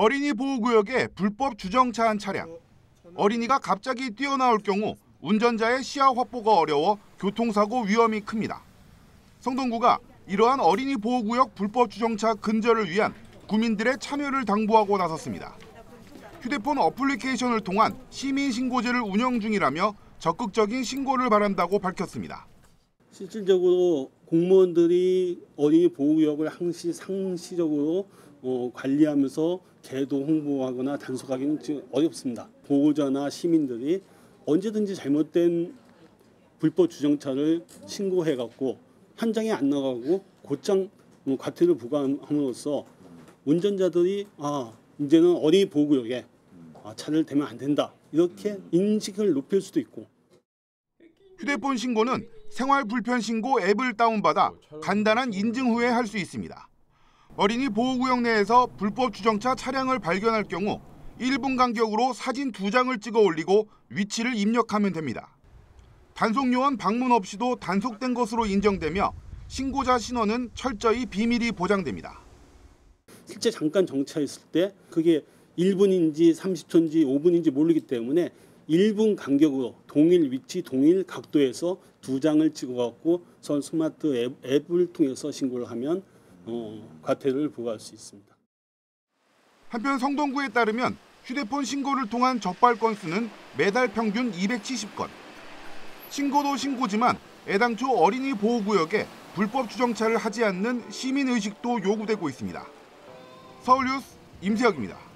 어린이 보호구역에 불법 주정차한 차량. 어린이가 갑자기 뛰어나올 경우 운전자의 시야 확보가 어려워 교통사고 위험이 큽니다. 성동구가 이러한 어린이 보호구역 불법 주정차 근절을 위한 구민들의 참여를 당부하고 나섰습니다. 휴대폰 어플리케이션을 통한 시민 신고제를 운영 중이라며 적극적인 신고를 바란다고 밝혔습니다. 실질적으로 공무원들이 어린이 보호구역을 항시 상시적으로 어, 관리하면서 계도 홍보하거나 단속하기는 지금 어렵습니다. 보호자나 시민들이 언제든지 잘못된 불법 주정차를 신고해 갖고 현장에 안 나가고 곧장 뭐 과태료 부과함으로써 운전자들이 아 이제는 어린이 보호구역에 아, 차를 대면 안 된다 이렇게 인식을 높일 수도 있고 휴대폰 신고는 생활 불편 신고 앱을 다운받아 간단한 인증 후에 할 수 있습니다. 어린이 보호구역 내에서 불법 주정차 차량을 발견할 경우 1분 간격으로 사진 두 장을 찍어 올리고 위치를 입력하면 됩니다. 단속 요원 방문 없이도 단속된 것으로 인정되며 신고자 신원은 철저히 비밀이 보장됩니다. 실제 잠깐 정차했을 때 그게 1분인지 30초인지 5분인지 모르기 때문에 1분 간격으로 동일 위치, 동일 각도에서 두 장을 찍어갖고 선 스마트 앱, 앱을 통해서 신고를 하면 어, 과태료를 부과할 수 있습니다. 한편 성동구에 따르면 휴대폰 신고를 통한 적발 건수는 매달 평균 270건. 신고도 신고지만 애당초 어린이 보호구역에 불법 주정차를 하지 않는 시민 의식도 요구되고 있습니다. 서울뉴스 임세혁입니다.